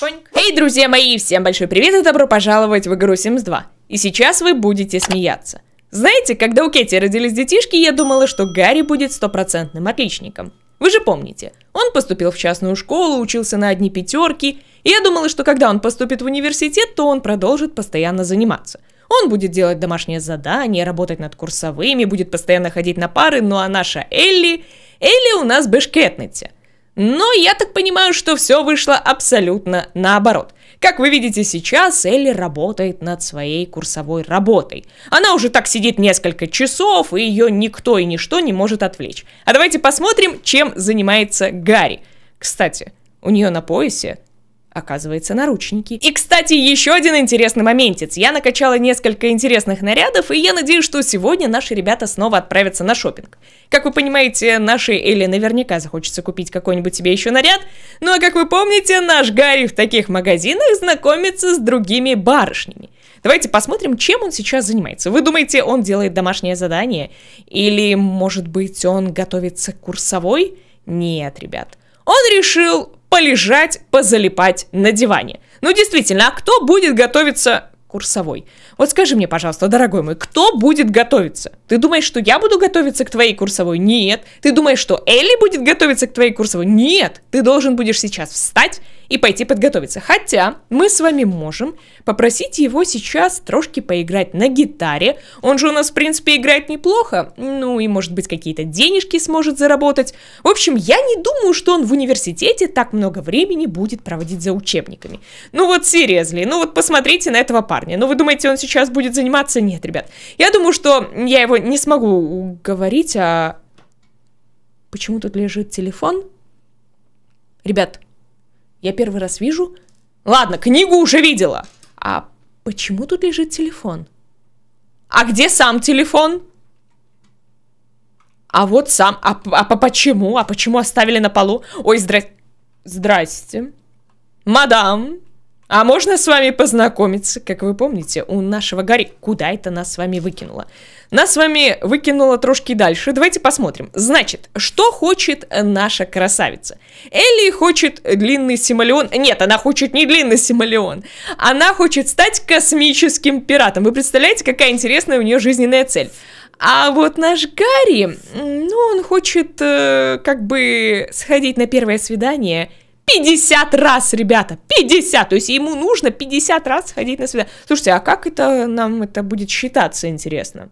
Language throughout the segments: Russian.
Поньк. Эй, друзья мои, всем большой привет и добро пожаловать в игру Sims 2. И сейчас вы будете смеяться. Знаете, когда у Кэти родились детишки, я думала, что Гарри будет стопроцентным отличником. Вы же помните, он поступил в частную школу, учился на одни пятерки, и я думала, что когда он поступит в университет, то он продолжит постоянно заниматься. Он будет делать домашние задания, работать над курсовыми, будет постоянно ходить на пары, ну а наша Элли... Элли у нас бешкетница. Но я так понимаю, что все вышло абсолютно наоборот. Как вы видите сейчас, Элли работает над своей курсовой работой. Она уже так сидит несколько часов, и ее никто и ничто не может отвлечь. А давайте посмотрим, чем занимается Гарри. Кстати, у нее на поясе оказывается, наручники. И, кстати, еще один интересный моментец. Я накачала несколько интересных нарядов, и я надеюсь, что сегодня наши ребята снова отправятся на шопинг. Как вы понимаете, нашей Элли наверняка захочется купить какой-нибудь себе еще наряд, ну а как вы помните, наш Гарри в таких магазинах знакомится с другими барышнями. Давайте посмотрим, чем он сейчас занимается. Вы думаете, он делает домашнее задание? Или, может быть, он готовится к курсовой? Нет, ребят. Он решил полежать, позалипать на диване. Ну, действительно, а кто будет готовиться курсовой? Вот скажи мне, пожалуйста, дорогой мой, кто будет готовиться? Ты думаешь, что я буду готовиться к твоей курсовой? Нет. Ты думаешь, что Элли будет готовиться к твоей курсовой? Нет. Ты должен будешь сейчас встать и пойти подготовиться. Хотя мы с вами можем попросить его сейчас трошки поиграть на гитаре. Он же у нас, в принципе, играет неплохо. Ну и, может быть, какие-то денежки сможет заработать. В общем, я не думаю, что он в университете так много времени будет проводить за учебниками. Ну вот, серьезно, ну вот посмотрите на этого парня. Ну вы думаете, он сейчас будет заниматься? Нет, ребят. Я думаю, что я его не смогу уговорить, а... Почему тут лежит телефон? Ребят, я первый раз вижу... Ладно, книгу уже видела. А почему тут лежит телефон? А где сам телефон? А вот сам... А, а, а почему? А почему оставили на полу? Ой, здра... Здрасте. Мадам, а можно с вами познакомиться? Как вы помните, у нашего Гарри куда это нас с вами выкинуло? Нас с вами выкинуло трошки дальше. Давайте посмотрим. Значит, что хочет наша красавица? Элли хочет длинный симолеон. Нет, она хочет не длинный симолеон. Она хочет стать космическим пиратом. Вы представляете, какая интересная у нее жизненная цель? А вот наш Гарри, ну, он хочет э, как бы сходить на первое свидание 50 раз, ребята, 50, то есть ему нужно 50 раз ходить на свидание. Слушайте, а как это нам это будет считаться, интересно?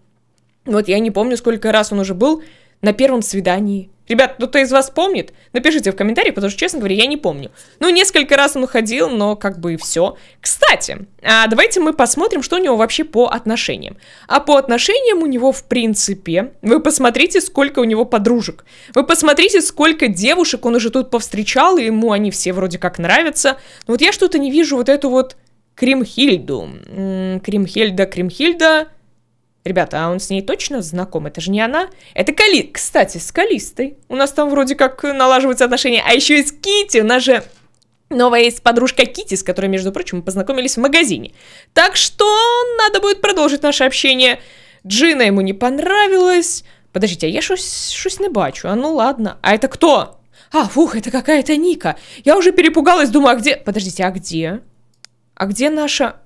Вот я не помню, сколько раз он уже был на первом свидании. Ребят, кто-то из вас помнит? Напишите в комментариях, потому что, честно говоря, я не помню. Ну, несколько раз он уходил, но как бы и все. Кстати, а давайте мы посмотрим, что у него вообще по отношениям. А по отношениям у него, в принципе, вы посмотрите, сколько у него подружек. Вы посмотрите, сколько девушек он уже тут повстречал, и ему они все вроде как нравятся. Но вот я что-то не вижу вот эту вот Кримхильду. Кримхильда, Кримхильда... Ребята, а он с ней точно знаком? Это же не она? Это Кали... Кстати, с Калистой. У нас там вроде как налаживаются отношения. А еще и с Кити. У нас же новая есть подружка Кити, с которой, между прочим, мы познакомились в магазине. Так что надо будет продолжить наше общение. Джина ему не понравилась. Подождите, а я что-то не бачу. А ну ладно. А это кто? А, фух, это какая-то Ника. Я уже перепугалась, думаю, а где... Подождите, а где? А где наша...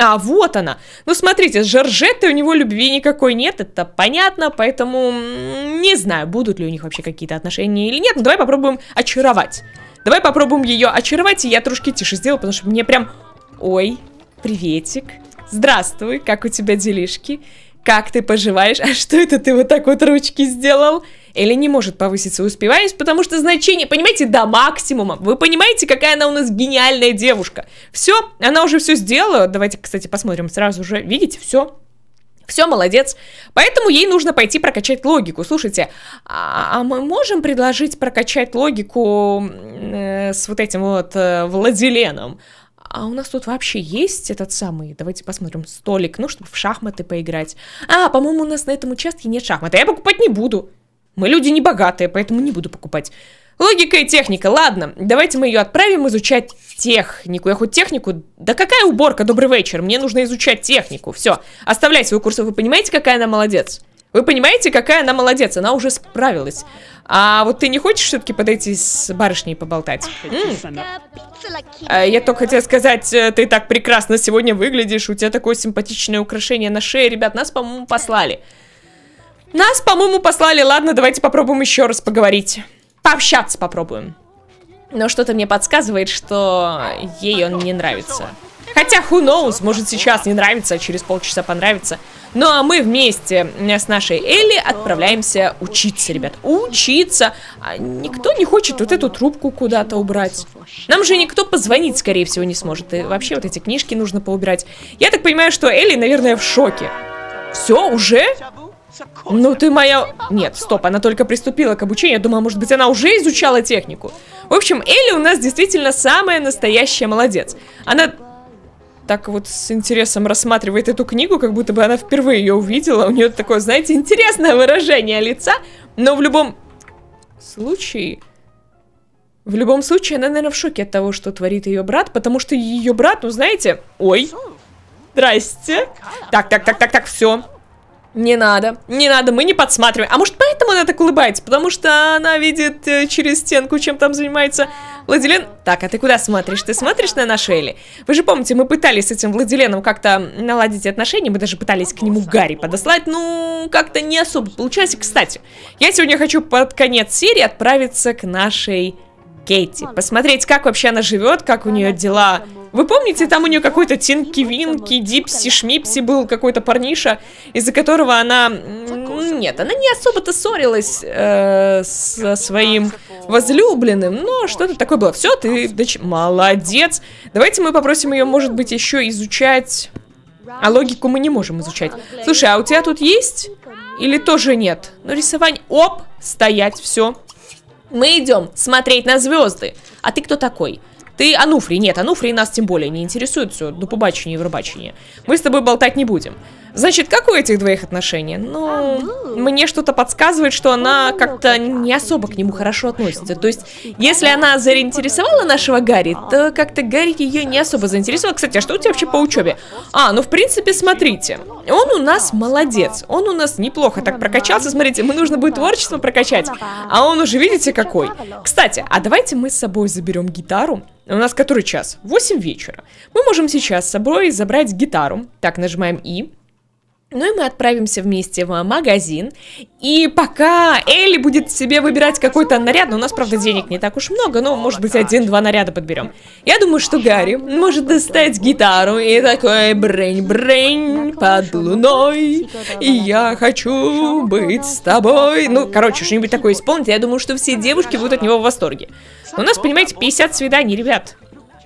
А, вот она. Ну, смотрите, с Жоржеттой у него любви никакой нет, это понятно, поэтому не знаю, будут ли у них вообще какие-то отношения или нет. Но давай попробуем очаровать. Давай попробуем ее очаровать, и я трошки тише сделаю, потому что мне прям... Ой, приветик. Здравствуй, как у тебя делишки? Как ты поживаешь? А что это ты вот так вот ручки сделал? Или не может повысить свою успеваемость, потому что значение, понимаете, до максимума. Вы понимаете, какая она у нас гениальная девушка. Все, она уже все сделала. Давайте, кстати, посмотрим сразу же. Видите, все, все, молодец. Поэтому ей нужно пойти прокачать логику. Слушайте, а, а мы можем предложить прокачать логику э, с вот этим вот э, Владиленом? А у нас тут вообще есть этот самый, давайте посмотрим, столик, ну, чтобы в шахматы поиграть. А, по-моему, у нас на этом участке нет шахмат, а я покупать не буду. Мы люди не богатые, поэтому не буду покупать. Логика и техника. Ладно, давайте мы ее отправим изучать технику. Я хоть технику... Да какая уборка, добрый вечер. Мне нужно изучать технику. Все, оставляй свой курс. Вы понимаете, какая она молодец? Вы понимаете, какая она молодец? Она уже справилась. А вот ты не хочешь все-таки подойти с барышней поболтать? М? А, Я только хотела сказать, э, ты так прекрасно сегодня выглядишь, у тебя такое симпатичное украшение на шее. Ребят, нас, по-моему, послали. Нас, по-моему, послали. Ладно, давайте попробуем еще раз поговорить. Пообщаться попробуем. Но что-то мне подсказывает, что ей он не нравится. Хотя, who knows, может сейчас не нравится, а через полчаса понравится. Ну а мы вместе с нашей Элли отправляемся учиться, ребят. Учиться. А никто не хочет вот эту трубку куда-то убрать. Нам же никто позвонить, скорее всего, не сможет. И вообще вот эти книжки нужно поубирать. Я так понимаю, что Элли, наверное, в шоке. Все, уже? Ну ты моя... Нет, стоп, она только приступила к обучению. Я думала, может быть, она уже изучала технику. В общем, Элли у нас действительно самая настоящая молодец. Она так вот с интересом рассматривает эту книгу, как будто бы она впервые ее увидела. У нее такое, знаете, интересное выражение лица. Но в любом случае... В любом случае, она, наверное, в шоке от того, что творит ее брат, потому что ее брат, ну, знаете... Ой, здрасте. Так, так, так, так, так, все. Не надо, не надо, мы не подсматриваем. А может поэтому она так улыбается? Потому что она видит э, через стенку, чем там занимается Владилен. Так, а ты куда смотришь? Ты смотришь на нашу Элли? Вы же помните, мы пытались с этим Владиленом как-то наладить отношения, мы даже пытались к нему Гарри подослать, ну, как-то не особо получилось. Кстати, я сегодня хочу под конец серии отправиться к нашей Кейти, посмотреть, как вообще она живет, как у нее дела вы помните, там у нее какой-то Тинки-Винки, Дипси-Шмипси был какой-то парниша, из-за которого она... Нет, она не особо-то ссорилась э, со своим возлюбленным, но что-то такое было. Все, ты доч... молодец. Давайте мы попросим ее, может быть, еще изучать... А логику мы не можем изучать. Слушай, а у тебя тут есть? Или тоже нет? Ну, рисование... Оп! Стоять, все. Мы идем смотреть на звезды. А ты кто такой? Ты Ануфрий. Нет, Ануфрий нас тем более не интересует все до и врубачення. Мы с тобой болтать не будем. Значит, как у этих двоих отношения? Ну, мне что-то подсказывает, что она как-то не особо к нему хорошо относится. То есть, если она заинтересовала нашего Гарри, то как-то Гарри ее не особо заинтересовал. Кстати, а что у тебя вообще по учебе? А, ну, в принципе, смотрите. Он у нас молодец. Он у нас неплохо так прокачался. Смотрите, ему нужно будет творчество прокачать. А он уже, видите, какой. Кстати, а давайте мы с собой заберем гитару. У нас который час? 8 вечера. Мы можем сейчас с собой забрать гитару. Так, нажимаем И. Ну и мы отправимся вместе в магазин. И пока Элли будет себе выбирать какой-то наряд, но у нас, правда, денег не так уж много, но, может быть, один-два наряда подберем. Я думаю, что Гарри может достать гитару и такой брень-брень под луной, и я хочу быть с тобой. Ну, короче, что-нибудь такое исполнить, я думаю, что все девушки будут от него в восторге. Но у нас, понимаете, 50 свиданий, ребят.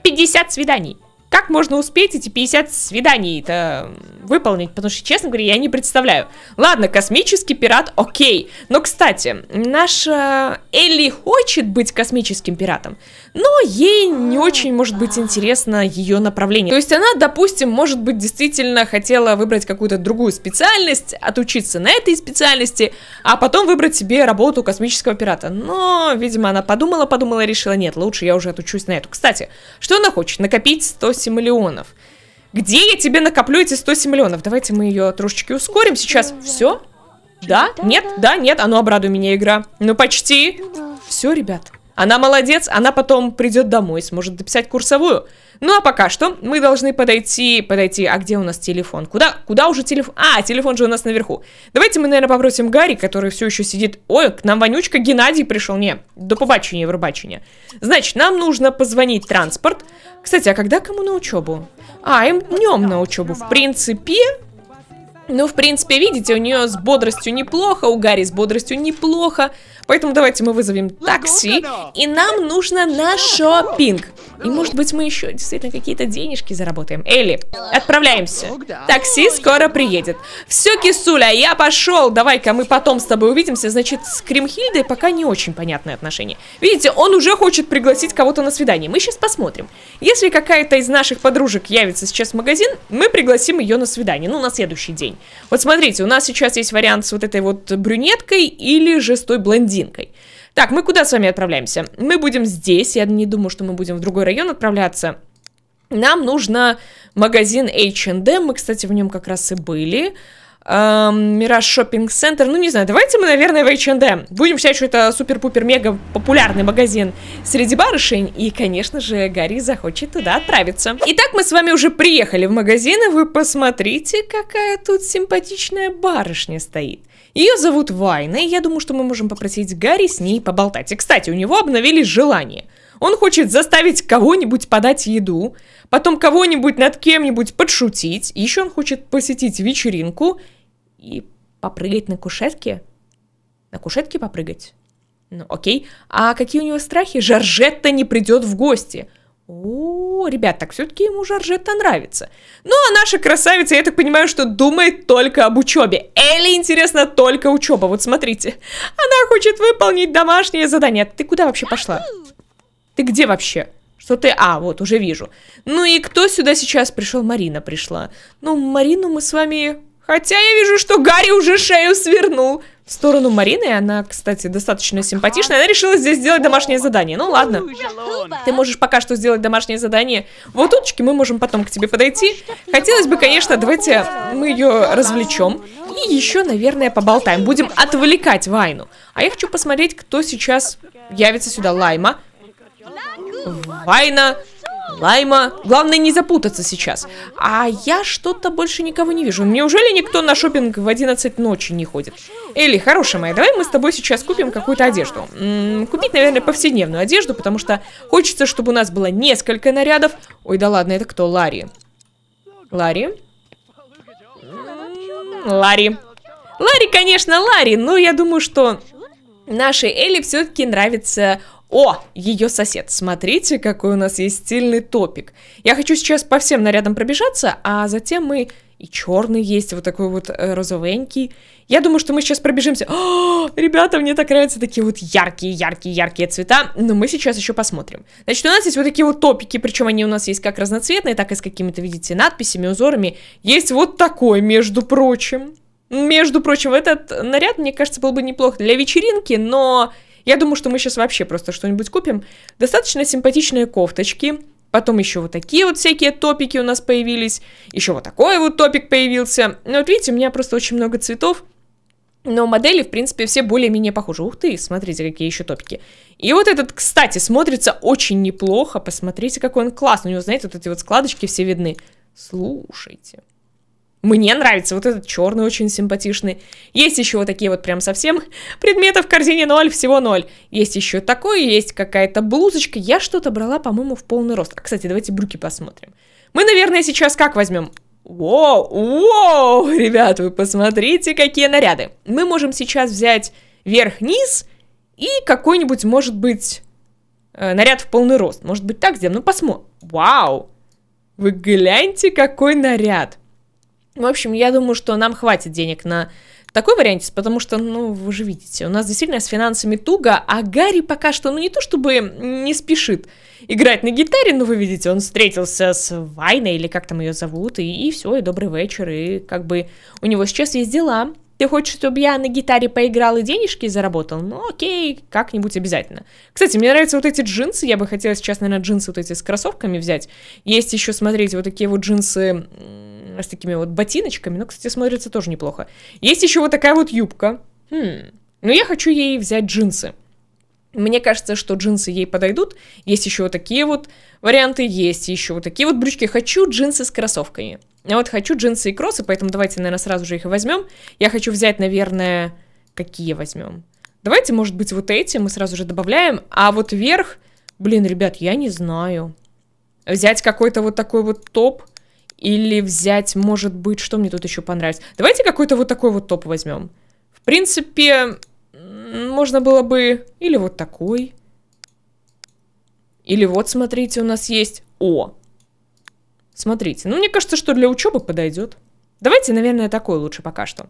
50 свиданий. Как можно успеть эти 50 свиданий-то выполнить? Потому что, честно говоря, я не представляю. Ладно, космический пират, окей. Но, кстати, наша Элли хочет быть космическим пиратом, но ей не очень, может быть, интересно ее направление. То есть она, допустим, может быть, действительно хотела выбрать какую-то другую специальность, отучиться на этой специальности, а потом выбрать себе работу космического пирата. Но, видимо, она подумала, подумала решила, нет, лучше я уже отучусь на эту. Кстати, что она хочет? Накопить 100 миллионов. Где я тебе накоплю эти 107 миллионов? Давайте мы ее трошечки ускорим сейчас. Все? Да? Нет? Да? Нет? А ну обрадуй меня, игра. Ну почти. Все, ребят. Она молодец, она потом придет домой, сможет дописать курсовую. Ну а пока что мы должны подойти, подойти, а где у нас телефон? Куда, куда уже телефон? А, телефон же у нас наверху. Давайте мы, наверное, попросим Гарри, который все еще сидит. Ой, к нам вонючка Геннадий пришел. Не, до побачення, врубачення. Значит, нам нужно позвонить транспорт. Кстати, а когда кому на учебу? А, им днем на учебу. В принципе, ну, в принципе, видите, у нее с бодростью неплохо, у Гарри с бодростью неплохо. Поэтому давайте мы вызовем такси, и нам нужно на шопинг. И может быть мы еще действительно какие-то денежки заработаем. Элли, отправляемся. Такси скоро приедет. Все, кисуля, я пошел. Давай-ка мы потом с тобой увидимся. Значит, с Кримхильдой пока не очень понятные отношения. Видите, он уже хочет пригласить кого-то на свидание. Мы сейчас посмотрим. Если какая-то из наших подружек явится сейчас в магазин, мы пригласим ее на свидание. Ну, на следующий день. Вот смотрите, у нас сейчас есть вариант с вот этой вот брюнеткой или же с той блондинкой. Так, мы куда с вами отправляемся? Мы будем здесь, я не думаю, что мы будем в другой район отправляться. Нам нужно магазин H&M, мы, кстати, в нем как раз и были. Мираж Шоппинг Центр. Ну, не знаю, давайте мы, наверное, в H&M. Будем считать, что это супер-пупер-мега популярный магазин среди барышень. И, конечно же, Гарри захочет туда отправиться. Итак, мы с вами уже приехали в магазин, и вы посмотрите, какая тут симпатичная барышня стоит. Ее зовут Вайна, и я думаю, что мы можем попросить Гарри с ней поболтать. И, кстати, у него обновились желания. Он хочет заставить кого-нибудь подать еду, потом кого-нибудь над кем-нибудь подшутить, еще он хочет посетить вечеринку и попрыгать на кушетке. На кушетке попрыгать? Ну, окей. А какие у него страхи? Жоржетта не придет в гости. О, ребят, так все-таки ему Жоржетта нравится. Ну, а наша красавица, я так понимаю, что думает только об учебе. Элли интересно только учеба. Вот смотрите. Она хочет выполнить домашнее задание. Ты куда вообще пошла? Ты где вообще? Что ты... А, вот, уже вижу. Ну и кто сюда сейчас пришел? Марина пришла. Ну, Марину мы с вами... Хотя я вижу, что Гарри уже шею свернул. В сторону Марины, она, кстати, достаточно симпатичная. Она решила здесь сделать домашнее задание. Ну ладно. Ты можешь пока что сделать домашнее задание. Вот уточки, мы можем потом к тебе подойти. Хотелось бы, конечно, давайте мы ее развлечем. И еще, наверное, поболтаем. Будем отвлекать Вайну. А я хочу посмотреть, кто сейчас явится сюда. Лайма. Вайна, Лайма. Главное не запутаться сейчас. А я что-то больше никого не вижу. Неужели никто на шопинг в 11 ночи не ходит? Элли, хорошая моя, давай мы с тобой сейчас купим какую-то одежду. М -м, купить, наверное, повседневную одежду, потому что хочется, чтобы у нас было несколько нарядов. Ой, да ладно, это кто? Ларри. Ларри? Ларри. Ларри, конечно, Ларри, но я думаю, что нашей Элли все-таки нравится о, ее сосед. Смотрите, какой у нас есть стильный топик. Я хочу сейчас по всем нарядам пробежаться, а затем мы... И черный есть, вот такой вот э, розовенький. Я думаю, что мы сейчас пробежимся. О, ребята, мне так нравятся такие вот яркие, яркие, яркие цвета. Но мы сейчас еще посмотрим. Значит, у нас есть вот такие вот топики, причем они у нас есть как разноцветные, так и с какими-то, видите, надписями, узорами. Есть вот такой, между прочим. Между прочим, этот наряд, мне кажется, был бы неплох для вечеринки, но я думаю, что мы сейчас вообще просто что-нибудь купим. Достаточно симпатичные кофточки. Потом еще вот такие вот всякие топики у нас появились. Еще вот такой вот топик появился. Ну вот видите, у меня просто очень много цветов. Но модели, в принципе, все более-менее похожи. Ух ты, смотрите, какие еще топики. И вот этот, кстати, смотрится очень неплохо. Посмотрите, какой он классный. У него, знаете, вот эти вот складочки все видны. Слушайте. Мне нравится вот этот черный, очень симпатичный. Есть еще вот такие вот прям совсем предметов в корзине 0, всего 0. Есть еще такой, есть какая-то блузочка. Я что-то брала, по-моему, в полный рост. Кстати, давайте брюки посмотрим. Мы, наверное, сейчас как возьмем? Воу, воу, ребят, вы посмотрите, какие наряды. Мы можем сейчас взять верх-низ и какой-нибудь, может быть, э, наряд в полный рост. Может быть, так сделаем? Ну, посмотрим. Вау! Вы гляньте, какой наряд. В общем, я думаю, что нам хватит денег на такой вариант, потому что, ну, вы же видите, у нас действительно с финансами туго, а Гарри пока что, ну, не то чтобы не спешит играть на гитаре, но вы видите, он встретился с Вайной, или как там ее зовут, и, и все, и добрый вечер, и как бы у него сейчас есть дела. Ты хочешь, чтобы я на гитаре поиграл и денежки заработал? Ну, окей, как-нибудь обязательно. Кстати, мне нравятся вот эти джинсы, я бы хотела сейчас, наверное, джинсы вот эти с кроссовками взять. Есть еще, смотрите, вот такие вот джинсы с такими вот ботиночками, но, кстати, смотрится тоже неплохо. Есть еще вот такая вот юбка. Хм. Но я хочу ей взять джинсы. Мне кажется, что джинсы ей подойдут. Есть еще вот такие вот варианты, есть еще вот такие вот брючки. Хочу джинсы с кроссовками. Я вот хочу джинсы и кроссы, поэтому давайте, наверное, сразу же их и возьмем. Я хочу взять, наверное, какие возьмем? Давайте, может быть, вот эти мы сразу же добавляем. А вот вверх, блин, ребят, я не знаю. Взять какой-то вот такой вот топ или взять, может быть, что мне тут еще понравится. Давайте какой-то вот такой вот топ возьмем. В принципе, можно было бы... Или вот такой. Или вот, смотрите, у нас есть... О! Смотрите, ну, мне кажется, что для учебы подойдет. Давайте, наверное, такой лучше пока что.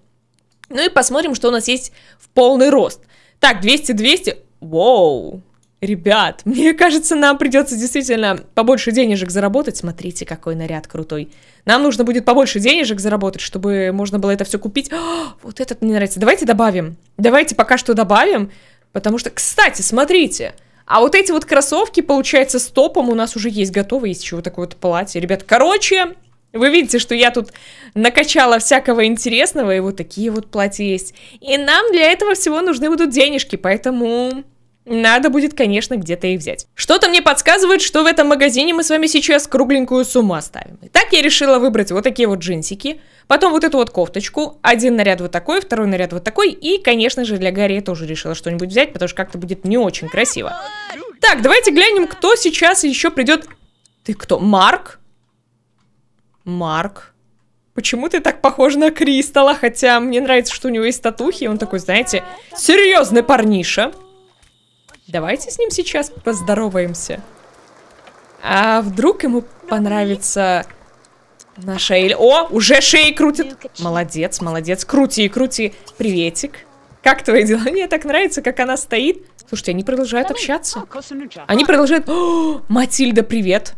Ну и посмотрим, что у нас есть в полный рост. Так, 200-200. Воу! Ребят, мне кажется, нам придется действительно побольше денежек заработать. Смотрите, какой наряд крутой. Нам нужно будет побольше денежек заработать, чтобы можно было это все купить. О, вот этот мне нравится. Давайте добавим. Давайте пока что добавим. Потому что, кстати, смотрите. А вот эти вот кроссовки, получается, с топом у нас уже есть готовы. Есть вот такое вот платье. Ребят, короче, Вы видите, что я тут накачала всякого интересного, и вот такие вот платья есть. И нам для этого всего нужны будут денежки, поэтому надо будет, конечно, где-то их взять. Что-то мне подсказывает, что в этом магазине мы с вами сейчас кругленькую сумму оставим. Так я решила выбрать вот такие вот джинсики, потом вот эту вот кофточку, один наряд вот такой, второй наряд вот такой, и, конечно же, для Гарри я тоже решила что-нибудь взять, потому что как-то будет не очень красиво. Так, давайте глянем, кто сейчас еще придет. Ты кто? Марк? Марк? Почему ты так похож на Кристалла? Хотя мне нравится, что у него есть татухи, он такой, знаете, серьезный парниша. Давайте с ним сейчас поздороваемся. А вдруг ему понравится наша Эль... О, уже шеи крутит. Молодец, молодец. Крути, крути. Приветик. Как твои дела? Мне так нравится, как она стоит. Слушайте, они продолжают общаться. Они продолжают... О, Матильда, привет.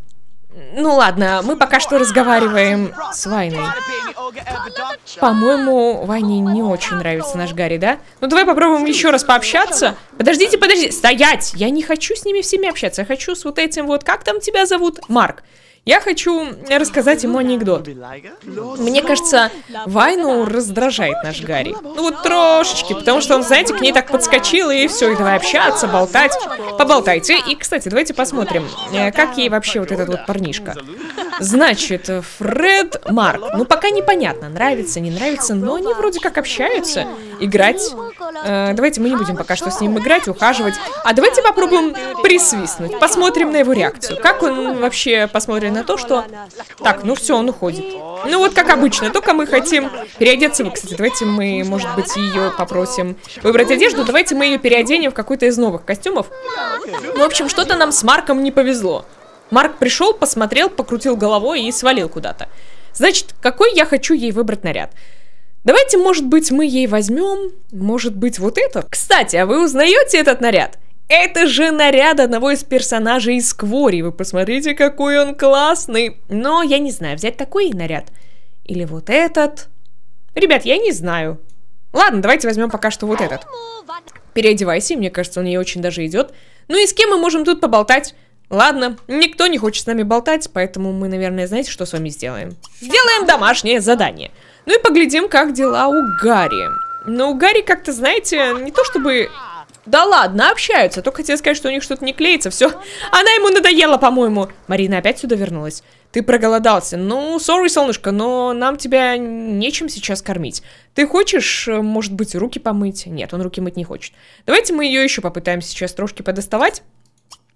Ну ладно, мы пока что разговариваем с Вайной. По-моему, Вайне не очень нравится наш Гарри, да? Ну давай попробуем еще раз пообщаться. Подождите, подождите, стоять! Я не хочу с ними всеми общаться, я хочу с вот этим вот, как там тебя зовут? Марк. Я хочу рассказать ему анекдот. Мне кажется, Вайну раздражает наш Гарри. Ну вот трошечки, потому что он, знаете, к ней так подскочил, и все, и давай общаться, болтать. Поболтайте. И, кстати, давайте посмотрим, э, как ей вообще вот этот вот парнишка. Значит, Фред Марк. Ну, пока непонятно, нравится, не нравится, но они вроде как общаются. Играть. Э, давайте мы не будем пока что с ним играть, ухаживать. А давайте попробуем присвистнуть. Посмотрим на его реакцию. Как он вообще посмотрит на то, что... Так, ну все, он уходит. Ну вот как обычно, только мы хотим переодеться. Кстати, давайте мы, может быть, ее попросим выбрать одежду. Давайте мы ее переоденем в какой-то из новых костюмов. Ну, в общем, что-то нам с Марком не повезло. Марк пришел, посмотрел, покрутил головой и свалил куда-то. Значит, какой я хочу ей выбрать наряд? Давайте, может быть, мы ей возьмем, может быть, вот этот. Кстати, а вы узнаете этот наряд? Это же наряд одного из персонажей из Квори. Вы посмотрите, какой он классный. Но я не знаю, взять такой наряд. Или вот этот. Ребят, я не знаю. Ладно, давайте возьмем пока что вот этот. Переодевайся, мне кажется, он ей очень даже идет. Ну и с кем мы можем тут поболтать? Ладно, никто не хочет с нами болтать, поэтому мы, наверное, знаете, что с вами сделаем? Сделаем домашнее задание. Ну и поглядим, как дела у Гарри. Но у Гарри как-то, знаете, не то чтобы да ладно, общаются. Только хотела сказать, что у них что-то не клеится. Все. Она ему надоела, по-моему. Марина опять сюда вернулась. Ты проголодался. Ну, сори, солнышко, но нам тебя нечем сейчас кормить. Ты хочешь, может быть, руки помыть? Нет, он руки мыть не хочет. Давайте мы ее еще попытаемся сейчас трошки подоставать.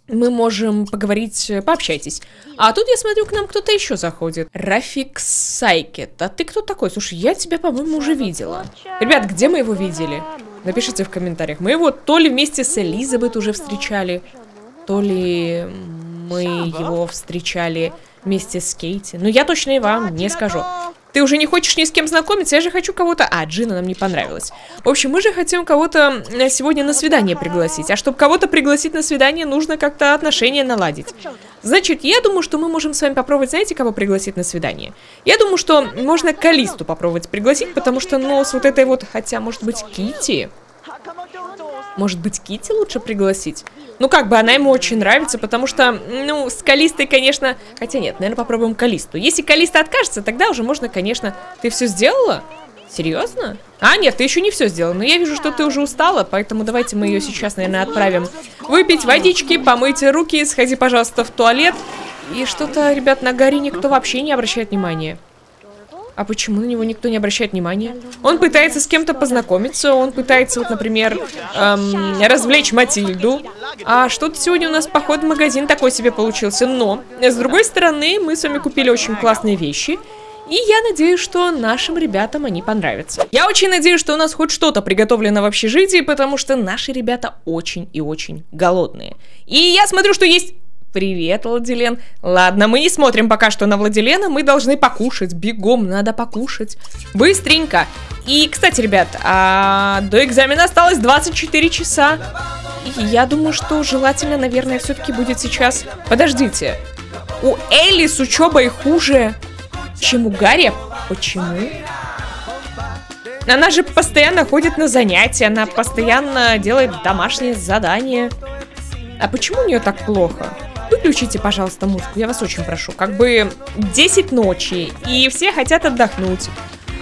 Мы можем поговорить, пообщайтесь. А тут я смотрю, к нам кто-то еще заходит. Рафик Сайкет. А ты кто такой? Слушай, я тебя, по-моему, уже видела. Ребят, где мы его видели? Напишите в комментариях. Мы его то ли вместе с Элизабет уже встречали, то ли мы его встречали вместе с Кейти. Но я точно и вам не скажу. Ты уже не хочешь ни с кем знакомиться? Я же хочу кого-то... А, Джина нам не понравилась. В общем, мы же хотим кого-то э, сегодня на свидание пригласить. А чтобы кого-то пригласить на свидание, нужно как-то отношения наладить. Значит, я думаю, что мы можем с вами попробовать, знаете, кого пригласить на свидание? Я думаю, что можно Калисту попробовать пригласить, потому что, ну, с вот этой вот... Хотя, может быть, Кити. Может быть, Кити лучше пригласить? Ну, как бы, она ему очень нравится, потому что, ну, с Калистой, конечно... Хотя нет, наверное, попробуем Калисту. Если Калиста откажется, тогда уже можно, конечно... Ты все сделала? Серьезно? А, нет, ты еще не все сделала. Но я вижу, что ты уже устала, поэтому давайте мы ее сейчас, наверное, отправим выпить водички, помыть руки, сходи, пожалуйста, в туалет. И что-то, ребят, на горе никто вообще не обращает внимания. А почему на него никто не обращает внимания? Он пытается с кем-то познакомиться, он пытается, вот, например, эм, развлечь Матильду. А что-то сегодня у нас поход в магазин такой себе получился. Но, с другой стороны, мы с вами купили очень классные вещи. И я надеюсь, что нашим ребятам они понравятся. Я очень надеюсь, что у нас хоть что-то приготовлено в общежитии, потому что наши ребята очень и очень голодные. И я смотрю, что есть Привет, Владилен. Ладно, мы не смотрим пока что на Владилена, мы должны покушать. Бегом, надо покушать. Быстренько. И, кстати, ребят, а, до экзамена осталось 24 часа. И я думаю, что желательно, наверное, все-таки будет сейчас... Подождите. У Элли с учебой хуже, чем у Гарри. Почему? Она же постоянно ходит на занятия, она постоянно делает домашние задания. А почему у нее так плохо? Выключите, пожалуйста, музыку, я вас очень прошу. Как бы 10 ночи, и все хотят отдохнуть.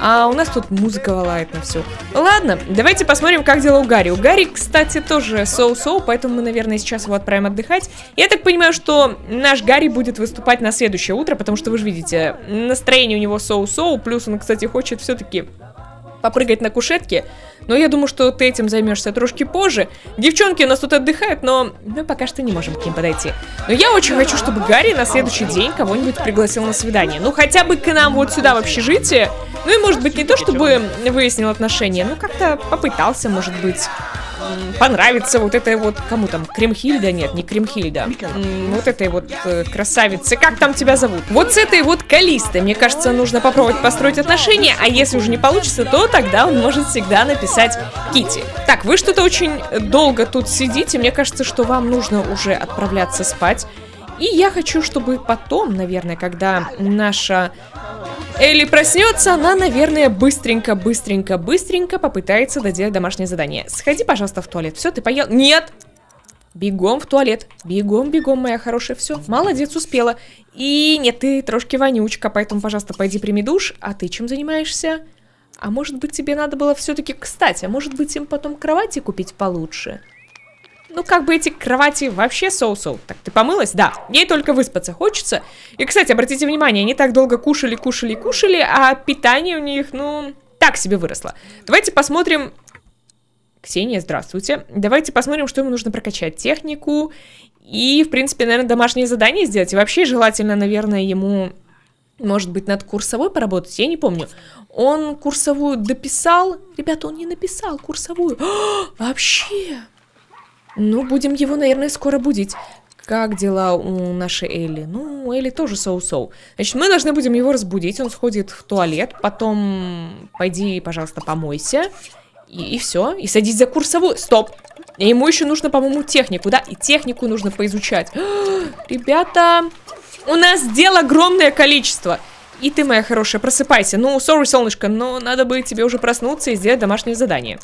А у нас тут музыка валает на все. Ладно, давайте посмотрим, как дела у Гарри. У Гарри, кстати, тоже соу-соу, поэтому мы, наверное, сейчас его отправим отдыхать. Я так понимаю, что наш Гарри будет выступать на следующее утро, потому что вы же видите, настроение у него соу-соу, плюс он, кстати, хочет все-таки попрыгать на кушетке. Но я думаю, что ты этим займешься трошки позже. Девчонки у нас тут отдыхают, но мы пока что не можем к ним подойти. Но я очень хочу, чтобы Гарри на следующий день кого-нибудь пригласил на свидание. Ну, хотя бы к нам вот сюда в общежитие. Ну и, может быть, не то, чтобы выяснил отношения, но как-то попытался, может быть, понравится вот этой вот, кому там, Кремхильда? Нет, не Кремхильда. Вот этой вот э, красавице. Как там тебя зовут? Вот с этой вот Калистой, мне кажется, нужно попробовать построить отношения, а если уже не получится, то тогда он может всегда написать Кити. Так, вы что-то очень долго тут сидите, мне кажется, что вам нужно уже отправляться спать. И я хочу, чтобы потом, наверное, когда наша Элли проснется, она, наверное, быстренько-быстренько-быстренько попытается доделать домашнее задание. Сходи, пожалуйста, в туалет. Все, ты поел? Нет! Бегом в туалет. Бегом, бегом, моя хорошая. Все, молодец, успела. И нет, ты трошки вонючка, поэтому, пожалуйста, пойди прими душ. А ты чем занимаешься? А может быть, тебе надо было все-таки... Кстати, а может быть, им потом кровати купить получше? Ну, как бы эти кровати вообще соу-соу. Так, ты помылась? Да. Ей только выспаться хочется. И, кстати, обратите внимание, они так долго кушали, кушали, кушали, а питание у них, ну, так себе выросло. Давайте посмотрим... Ксения, здравствуйте. Давайте посмотрим, что ему нужно прокачать. Технику и, в принципе, наверное, домашнее задание сделать. И вообще желательно, наверное, ему, может быть, над курсовой поработать. Я не помню. Он курсовую дописал. Ребята, он не написал курсовую. О, вообще... Ну, будем его, наверное, скоро будить. Как дела у нашей Элли? Ну, Элли тоже соу-соу. Значит, мы должны будем его разбудить. Он сходит в туалет. Потом пойди, пожалуйста, помойся. И, и все. И садись за курсовую. Стоп. Ему еще нужно, по-моему, технику, да? И технику нужно поизучать. Ребята, у нас дел огромное количество. И ты, моя хорошая, просыпайся. Ну, сори, солнышко, но надо бы тебе уже проснуться и сделать домашнее задание.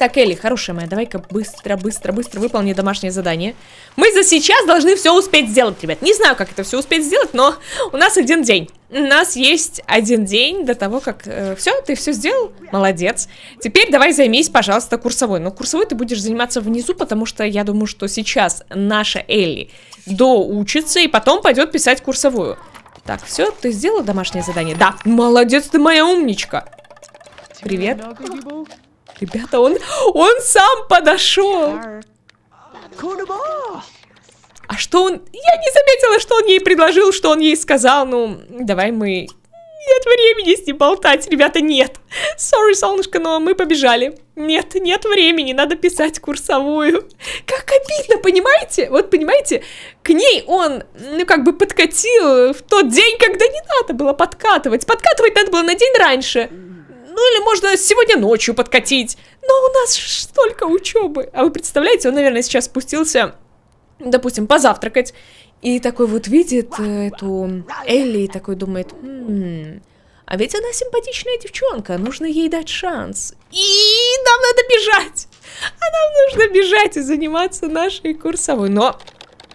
Так, Элли, хорошая моя, давай-ка быстро, быстро, быстро выполни домашнее задание. Мы за сейчас должны все успеть сделать, ребят. Не знаю, как это все успеть сделать, но у нас один день. У нас есть один день до того, как... Э, все, ты все сделал? Молодец. Теперь давай займись, пожалуйста, курсовой. Но курсовой ты будешь заниматься внизу, потому что я думаю, что сейчас наша Элли доучится и потом пойдет писать курсовую. Так, все, ты сделала домашнее задание? Да. Молодец, ты моя умничка. Привет. Ребята, он, он сам подошел. А что он... Я не заметила, что он ей предложил, что он ей сказал. Ну, давай мы... Нет времени с ним болтать, ребята, нет. Сори, солнышко, но мы побежали. Нет, нет времени, надо писать курсовую. Как обидно, понимаете? Вот, понимаете, к ней он, ну, как бы подкатил в тот день, когда не надо было подкатывать. Подкатывать надо было на день раньше. Ну или можно сегодня ночью подкатить. Но у нас столько учебы. А вы представляете, он, наверное, сейчас спустился, допустим, позавтракать. И такой вот видит э, эту Элли и такой думает, хм, а ведь она симпатичная девчонка, нужно ей дать шанс. И нам надо бежать. А нам нужно бежать и заниматься нашей курсовой. Но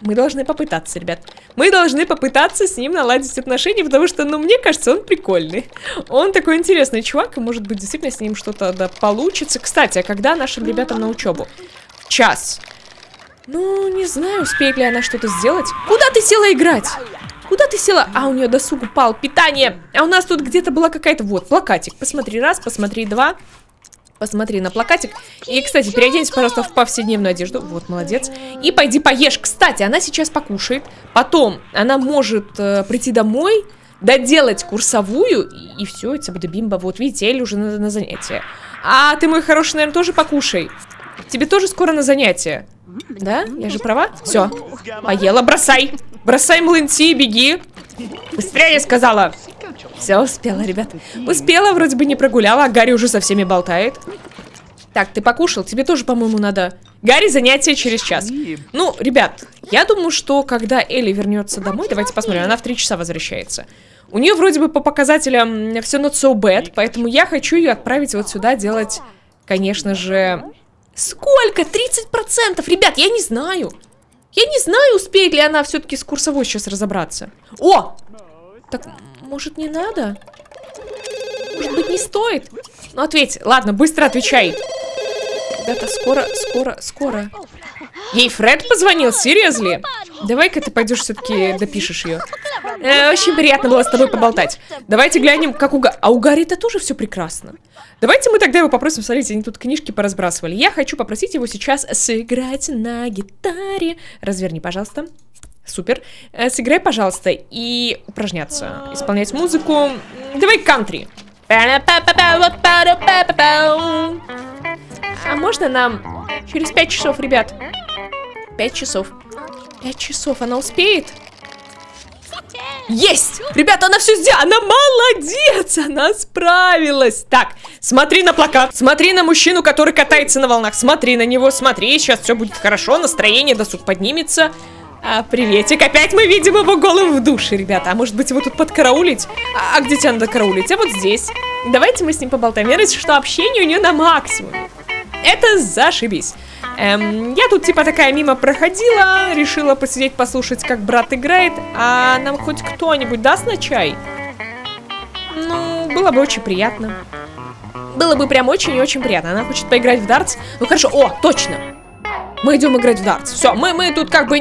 мы должны попытаться, ребят. Мы должны попытаться с ним наладить отношения, потому что, ну, мне кажется, он прикольный. Он такой интересный чувак, и, может быть, действительно с ним что-то да, получится. Кстати, а когда нашим ребятам на учебу? час. Ну, не знаю, успеет ли она что-то сделать. Куда ты села играть? Куда ты села? А, у нее досуг упал. Питание. А у нас тут где-то была какая-то... Вот, плакатик. Посмотри раз, посмотри два. Посмотри на плакатик. И, кстати, переоденься, пожалуйста, в повседневную одежду. Вот, молодец. И пойди поешь. Кстати, она сейчас покушает. Потом она может э, прийти домой, доделать курсовую, и, и все, это будет бимба. Вот, видите, Элли уже на, на занятие. А ты, мой хороший, наверное, тоже покушай. Тебе тоже скоро на занятие. Да? Я же права? Все. Поела, бросай. Бросай млынти, беги. Быстрее, я сказала. Все, успела, ребят. Успела, вроде бы не прогуляла, а Гарри уже со всеми болтает. Так, ты покушал? Тебе тоже, по-моему, надо... Гарри, занятие через час. Ну, ребят, я думаю, что когда Элли вернется домой... Давайте посмотрим, она в 3 часа возвращается. У нее вроде бы по показателям все not so bad, поэтому я хочу ее отправить вот сюда делать, конечно же... Сколько? 30%? Ребят, я не знаю. Я не знаю, успеет ли она все-таки с курсовой сейчас разобраться. О! Так, может, не надо? Может быть, не стоит? Ну, ответь. Ладно, быстро отвечай. Ребята, скоро, скоро, скоро. Ей Фред позвонил? Серьезно? Давай-ка ты пойдешь все-таки допишешь ее. Э, очень приятно было с тобой поболтать. Давайте глянем, как у Гарри. А у Гарри-то тоже все прекрасно. Давайте мы тогда его попросим, смотрите, они тут книжки поразбрасывали. Я хочу попросить его сейчас сыграть на гитаре. Разверни, пожалуйста. Супер. Э, сыграй, пожалуйста, и упражняться. Исполнять музыку. Давай кантри. А можно нам через пять часов, ребят? Пять часов. Пять часов, она успеет? Есть! Ребята, она все сделала! Она молодец! Она справилась! Так, смотри на плакат, смотри на мужчину, который катается на волнах, смотри на него, смотри, сейчас все будет хорошо, настроение, досуг поднимется. А, приветик, опять мы видим его голым в душе, ребята. А может быть его тут подкараулить? А, а где тебя надо караулить? А вот здесь. Давайте мы с ним поболтаем. Я что общение у нее на максимуме. Это зашибись. Эм, я тут типа такая мимо проходила, решила посидеть, послушать, как брат играет, а нам хоть кто-нибудь даст на чай? Ну, было бы очень приятно. Было бы прям очень и очень приятно. Она хочет поиграть в дартс. Ну хорошо, о, точно. Мы идем играть в дартс. Все, мы, мы тут как бы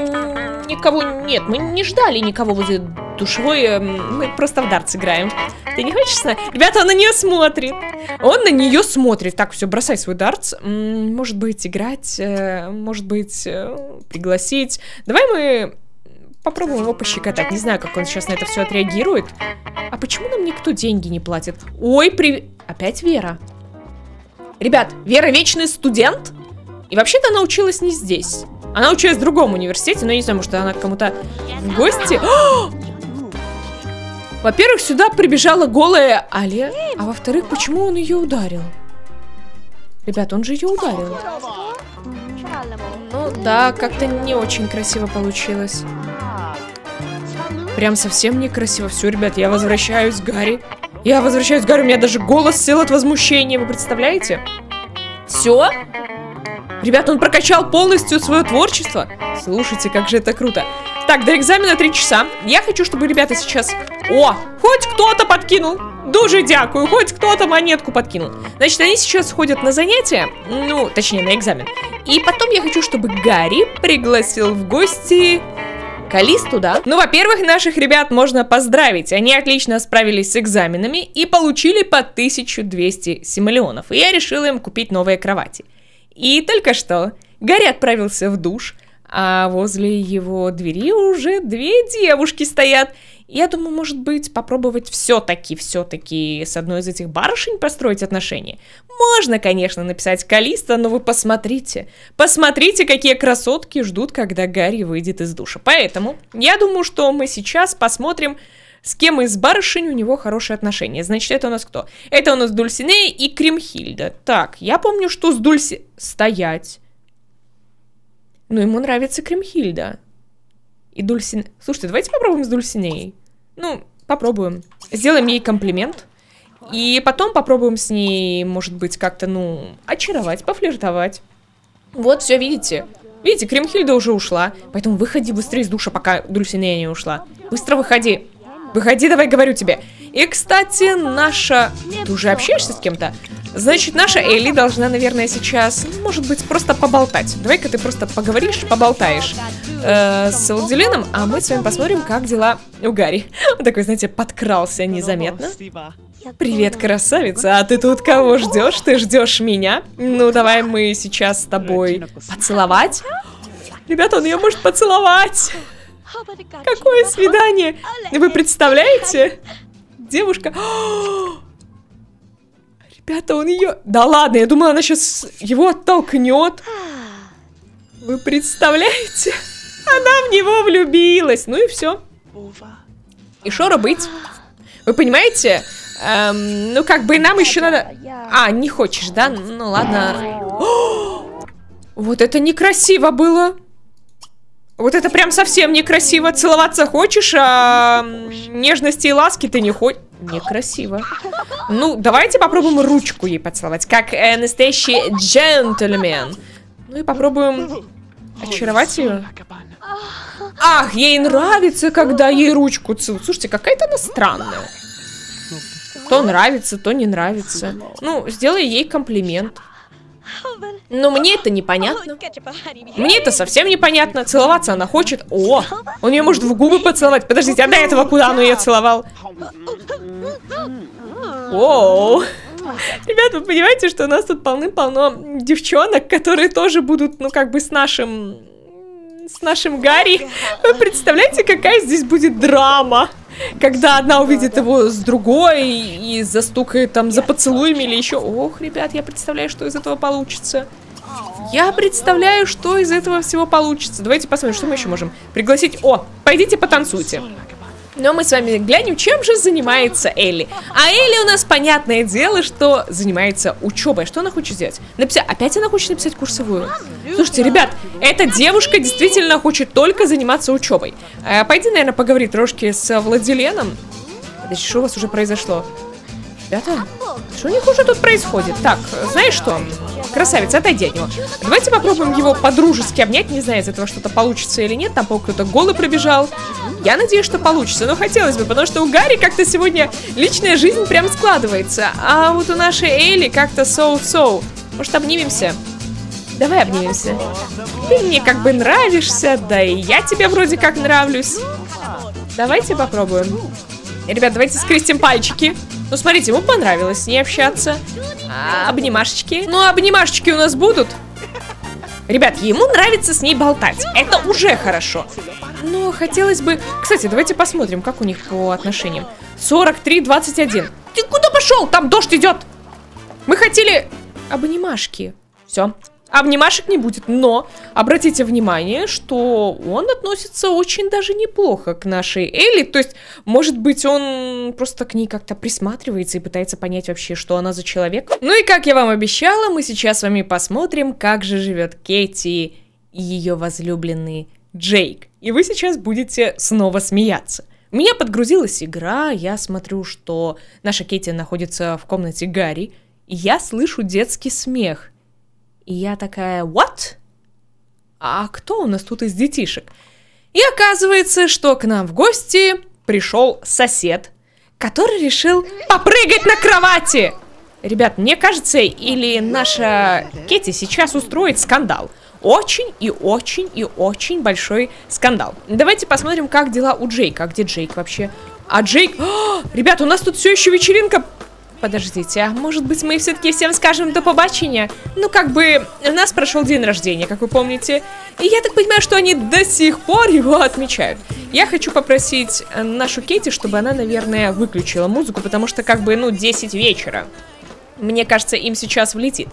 никого нет. Мы не ждали никого возле душевой. Эм, мы просто в дартс играем. Ты не хочешь? Ребята, он на нее смотрит. Он на нее смотрит. Так, все, бросай свой дартс. Может быть, играть. Э, может быть, э, пригласить. Давай мы попробуем его пощекотать. Не знаю, как он сейчас на это все отреагирует. А почему нам никто деньги не платит? Ой, при... Опять Вера. Ребят, Вера вечный студент? И вообще-то она училась не здесь. Она училась в другом университете, но я не знаю, может, она кому-то в гости. Во-первых, сюда прибежала голая Алия, а во-вторых, почему он ее ударил? Ребят, он же ее ударил. Ну да, как-то не очень красиво получилось. Прям совсем некрасиво. Все, ребят, я возвращаюсь, Гарри. Я возвращаюсь, Гарри, у меня даже голос сел от возмущения, вы представляете? Все? Ребята, он прокачал полностью свое творчество. Слушайте, как же это круто. Так, до экзамена 3 часа. Я хочу, чтобы ребята сейчас... О, хоть кто-то подкинул. Дуже дякую, хоть кто-то монетку подкинул. Значит, они сейчас ходят на занятия, ну, точнее, на экзамен. И потом я хочу, чтобы Гарри пригласил в гости Калисту, да? Ну, во-первых, наших ребят можно поздравить. Они отлично справились с экзаменами и получили по 1200 симолеонов. И я решила им купить новые кровати. И только что Гарри отправился в душ, а возле его двери уже две девушки стоят. Я думаю, может быть, попробовать все-таки, все-таки с одной из этих барышень построить отношения. Можно, конечно, написать Калиста, но вы посмотрите. Посмотрите, какие красотки ждут, когда Гарри выйдет из душа. Поэтому я думаю, что мы сейчас посмотрим, с кем из барышень у него хорошие отношения. Значит, это у нас кто? Это у нас Дульсинея и Кремхильда. Так, я помню, что с Дульси... Стоять. Ну, ему нравится Кремхильда. И Дульсин... Слушайте, давайте попробуем с Дульсинеей. Ну, попробуем. Сделаем ей комплимент. И потом попробуем с ней, может быть, как-то, ну, очаровать, пофлиртовать. Вот, все, видите? Видите, Кремхильда уже ушла. Поэтому выходи быстрее из душа, пока Дульсинея не ушла. Быстро выходи. Выходи, давай, говорю тебе. И, кстати, наша... Ты уже общаешься с кем-то? Значит, наша Элли должна, наверное, сейчас, может быть, просто поболтать. Давай-ка ты просто поговоришь, поболтаешь э, с Элделином, а мы с вами посмотрим, как дела у Гарри. Он такой, знаете, подкрался незаметно. Привет, красавица, а ты тут кого ждешь? Ты ждешь меня? Ну, давай мы сейчас с тобой поцеловать. Ребята, он ее может поцеловать. Какое свидание? Вы представляете? Девушка... Ребята, он ее... Да ладно, я думала, она сейчас его оттолкнет. Вы представляете? Она в него влюбилась. Ну и все. И что быть? Вы понимаете? Эм, ну, как бы нам еще надо... А, не хочешь, да? Ну, ладно. вот это некрасиво было. Вот это прям совсем некрасиво. Целоваться хочешь, а нежности и ласки ты не хочешь. Некрасиво. Ну, давайте попробуем ручку ей поцеловать, как э, настоящий джентльмен. Ну и попробуем очаровать ее? Ах, ей нравится, когда ей ручку целуют. Слушайте, какая-то она странная. То нравится, то не нравится. Ну, сделай ей комплимент. Но мне это непонятно. Мне это совсем непонятно. Целоваться она хочет. О, он ее может в губы поцеловать. Подождите, а до этого куда он ее целовал? Оу. Ребят, вы понимаете, что у нас тут полным-полно девчонок, которые тоже будут, ну, как бы с нашим... С нашим Гарри. Вы представляете, какая здесь будет драма? Когда одна увидит его с другой и застукает там за поцелуями или еще. Ох, ребят, я представляю, что из этого получится. Я представляю, что из этого всего получится. Давайте посмотрим, что мы еще можем пригласить. О, пойдите потанцуйте. Но мы с вами глянем, чем же занимается Элли. А Элли у нас, понятное дело, что занимается учебой. Что она хочет сделать? Написать... Опять она хочет написать курсовую? Слушайте, ребят, эта девушка действительно хочет только заниматься учебой. Э, пойди, наверное, поговори трошки с Владиленом. Подожди, что у вас уже произошло? Ребята, что у них уже тут происходит? Так, знаешь что? Красавица, отойди от него. Давайте попробуем его по-дружески обнять. Не знаю, из этого что-то получится или нет. Там, кто-то голый пробежал. Я надеюсь, что получится. Но хотелось бы, потому что у Гарри как-то сегодня личная жизнь прям складывается. А вот у нашей Эйли как-то соу-соу. Может, обнимемся? Давай обнимемся. Ты мне как бы нравишься, да и я тебе вроде как нравлюсь. Давайте попробуем. Ребят, давайте скрестим пальчики. Ну, смотрите, ему понравилось с ней общаться. А, обнимашечки. Ну, обнимашечки у нас будут. Ребят, ему нравится с ней болтать. Это уже хорошо. Но хотелось бы... Кстати, давайте посмотрим, как у них по отношениям. 43-21. Ты куда пошел? Там дождь идет. Мы хотели обнимашки. Все, обнимашек не будет, но обратите внимание, что он относится очень даже неплохо к нашей Элли, то есть, может быть, он просто к ней как-то присматривается и пытается понять вообще, что она за человек. Ну и как я вам обещала, мы сейчас с вами посмотрим, как же живет Кэти и ее возлюбленный Джейк. И вы сейчас будете снова смеяться. У меня подгрузилась игра, я смотрю, что наша Кэти находится в комнате Гарри, и я слышу детский смех. И я такая, what? А кто у нас тут из детишек? И оказывается, что к нам в гости пришел сосед, который решил попрыгать на кровати. Ребят, мне кажется, или наша Кетти сейчас устроит скандал. Очень и очень и очень большой скандал. Давайте посмотрим, как дела у Джейка. Где Джейк вообще? А Джейк... О, ребят, у нас тут все еще вечеринка Подождите, а может быть мы все-таки всем скажем до побачення? Ну, как бы, у нас прошел день рождения, как вы помните. И я так понимаю, что они до сих пор его отмечают. Я хочу попросить э, нашу Кейти, чтобы она, наверное, выключила музыку, потому что, как бы, ну, 10 вечера. Мне кажется, им сейчас влетит.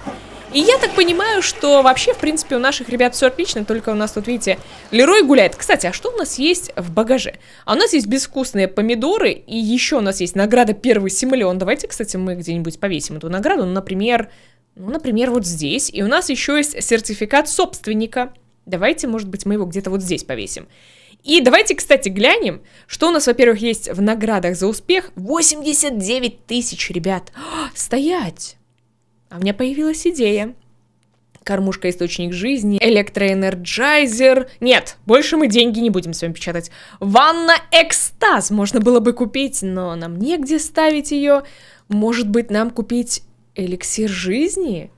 И я так понимаю, что вообще, в принципе, у наших ребят все отлично, только у нас тут, видите, Лерой гуляет. Кстати, а что у нас есть в багаже? А у нас есть безвкусные помидоры, и еще у нас есть награда первый симулион. Давайте, кстати, мы где-нибудь повесим эту награду, ну, например, ну, например, вот здесь. И у нас еще есть сертификат собственника. Давайте, может быть, мы его где-то вот здесь повесим. И давайте, кстати, глянем, что у нас, во-первых, есть в наградах за успех. 89 тысяч, ребят. О, стоять! А у меня появилась идея. Кормушка источник жизни, электроэнерджайзер. Нет, больше мы деньги не будем с вами печатать. Ванна экстаз можно было бы купить, но нам негде ставить ее. Может быть, нам купить эликсир жизни?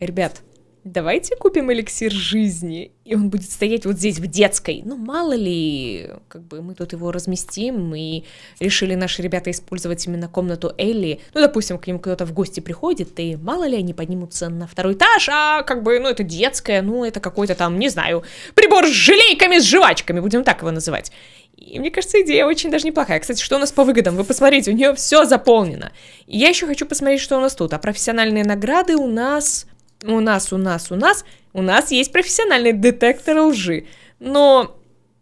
Ребят, давайте купим эликсир жизни, и он будет стоять вот здесь, в детской. Ну, мало ли, как бы мы тут его разместим, и решили наши ребята использовать именно комнату Элли. Ну, допустим, к ним кто-то в гости приходит, и мало ли они поднимутся на второй этаж, а как бы, ну, это детская, ну, это какой-то там, не знаю, прибор с желейками, с жвачками, будем так его называть. И мне кажется, идея очень даже неплохая. Кстати, что у нас по выгодам? Вы посмотрите, у нее все заполнено. И я еще хочу посмотреть, что у нас тут. А профессиональные награды у нас у нас, у нас, у нас, у нас есть профессиональный детектор лжи. Но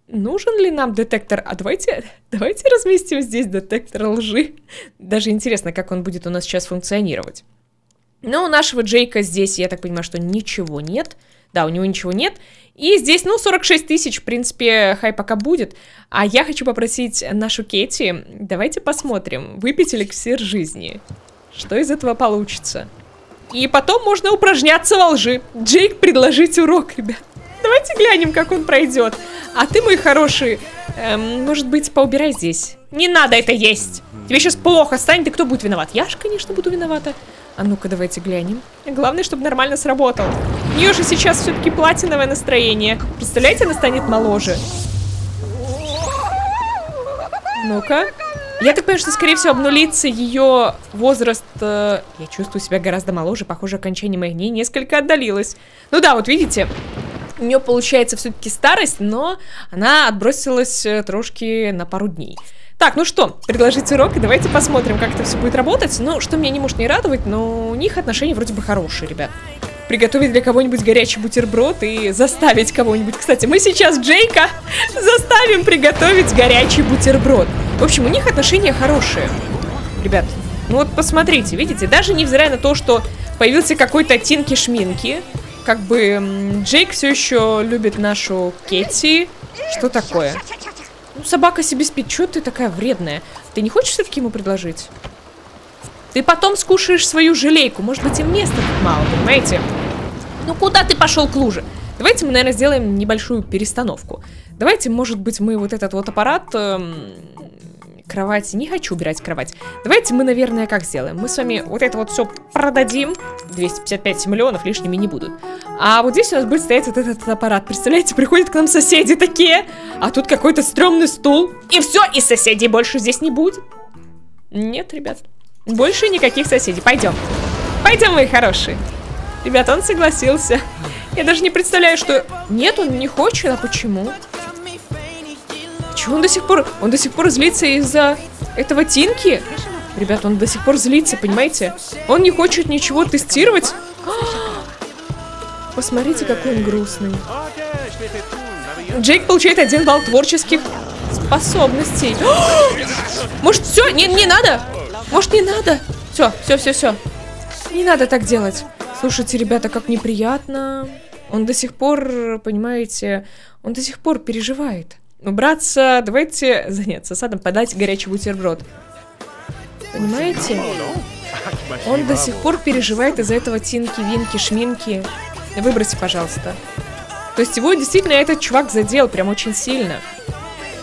нужен ли нам детектор? А давайте, давайте разместим здесь детектор лжи. Даже интересно, как он будет у нас сейчас функционировать. Но у нашего Джейка здесь, я так понимаю, что ничего нет. Да, у него ничего нет. И здесь, ну, 46 тысяч, в принципе, хай пока будет. А я хочу попросить нашу Кетти, давайте посмотрим, выпить эликсир жизни. Что из этого получится? И потом можно упражняться во лжи. Джейк, предложить урок, ребят. Давайте глянем, как он пройдет. А ты, мой хороший, эм, может быть, поубирай здесь. Не надо это есть. Тебе сейчас плохо станет, и кто будет виноват? Я же, конечно, буду виновата. А ну-ка, давайте глянем. Главное, чтобы нормально сработал. У нее же сейчас все-таки платиновое настроение. Представляете, она станет моложе. Ну-ка. Я так понимаю, что, скорее всего, обнулится ее возраст... Э, я чувствую себя гораздо моложе. Похоже, окончание моих дней несколько отдалилось. Ну да, вот видите, у нее получается все-таки старость, но она отбросилась э, трошки на пару дней. Так, ну что, предложить урок, и давайте посмотрим, как это все будет работать. Ну, что меня не может не радовать, но у них отношения вроде бы хорошие, ребят приготовить для кого-нибудь горячий бутерброд и заставить кого-нибудь. Кстати, мы сейчас Джейка заставим приготовить горячий бутерброд. В общем, у них отношения хорошие. Ребят, ну вот посмотрите, видите, даже невзирая на то, что появился какой-то оттенки-шминки, как бы Джейк все еще любит нашу Кетти. Что такое? Ну, собака себе спит. Чего ты такая вредная? Ты не хочешь все-таки ему предложить? Ты потом скушаешь свою желейку. Может быть, и места тут мало, понимаете? Ну, куда ты пошел к луже? Давайте мы, наверное, сделаем небольшую перестановку. Давайте, может быть, мы вот этот вот аппарат... Эм, кровать. Не хочу убирать кровать. Давайте мы, наверное, как сделаем? Мы с вами вот это вот все продадим. 255 миллионов лишними не будут. А вот здесь у нас будет стоять вот этот аппарат. Представляете, приходят к нам соседи такие, а тут какой-то стрёмный стул. И все, и соседей больше здесь не будет. Нет, ребят. Больше никаких соседей. Пойдем. Пойдем, мои хорошие. Ребята, он согласился. Я даже не представляю, что... Нет, он не хочет, а почему? Чего он до сих пор... Он до сих пор злится из-за этого Тинки? Ребят, он до сих пор злится, понимаете? Он не хочет ничего тестировать. Посмотрите, какой он грустный. Джейк получает один балл творческих способностей. Может, все? Не, не надо? Может, не надо? Все, все, все, все. Не надо так делать. Слушайте, ребята, как неприятно. Он до сих пор, понимаете, он до сих пор переживает. Убраться, давайте заняться садом, подать горячий бутерброд. Понимаете? Он до сих пор переживает из-за этого тинки, винки, шминки. Выброси, пожалуйста. То есть его действительно этот чувак задел прям очень сильно.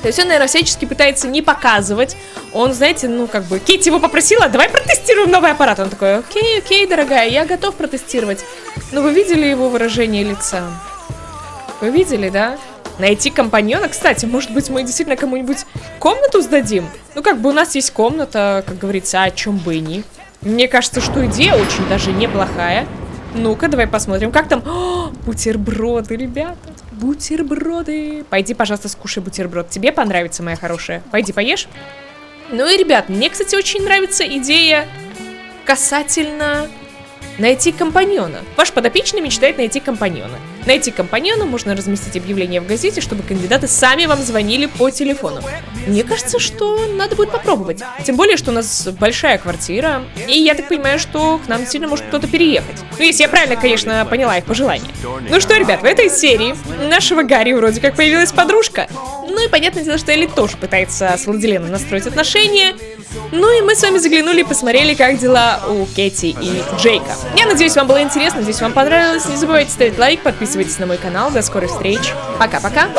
То есть он, наверное, всячески пытается не показывать. Он, знаете, ну, как бы, Китти его попросила, давай протестируем новый аппарат. Он такой, окей, окей, дорогая, я готов протестировать. Но вы видели его выражение лица? Вы видели, да? Найти компаньона. Кстати, может быть, мы действительно кому-нибудь комнату сдадим? Ну, как бы у нас есть комната, как говорится, о чем бы и ни. Мне кажется, что идея очень даже неплохая. Ну-ка, давай посмотрим, как там... О, бутерброды, ребята. Бутерброды. Пойди, пожалуйста, скушай бутерброд. Тебе понравится, моя хорошая. Пойди, поешь. Ну и, ребят, мне, кстати, очень нравится идея касательно найти компаньона. Ваш подопечный мечтает найти компаньона. Найти компаньона можно разместить объявление в газете, чтобы кандидаты сами вам звонили по телефону. Мне кажется, что надо будет попробовать. Тем более, что у нас большая квартира, и я так понимаю, что к нам действительно может кто-то переехать. Ну, если я правильно, конечно, поняла их пожелания. Ну что, ребят, в этой серии нашего Гарри вроде как появилась подружка. Ну и понятное дело, что Элли тоже пытается с Владиленом настроить отношения. Ну и мы с вами заглянули и посмотрели, как дела у Кэти и Джейка. Я надеюсь, вам было интересно, надеюсь, вам понравилось. Не забывайте ставить лайк, подписывайтесь на мой канал. До скорых встреч. Пока-пока.